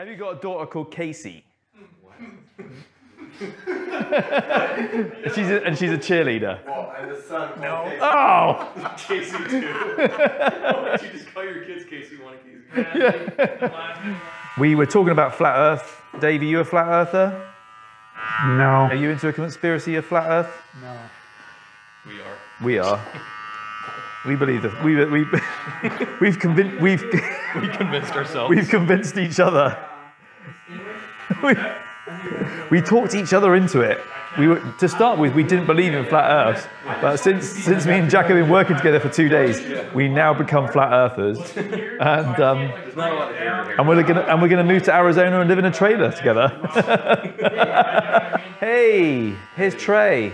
Have you got a daughter called Casey? she's a, and she's a cheerleader. Well, and the son. No. Oh, Casey too. Why don't you just call your kids Casey one and Casey? Yeah. we were talking about flat Earth. Dave, are you a flat earther? No. Are you into a conspiracy of flat Earth? No. We are. We are. We believe that we we we've convinced we've We convinced ourselves. we've convinced each other. We, talked each other into it. We were, to start with, we didn't believe in flat Earths, but since since me and Jack have been working together for two days, we now become flat Earthers, and um, and we're gonna and we're gonna move to Arizona and live in a trailer together. hey, here's Trey.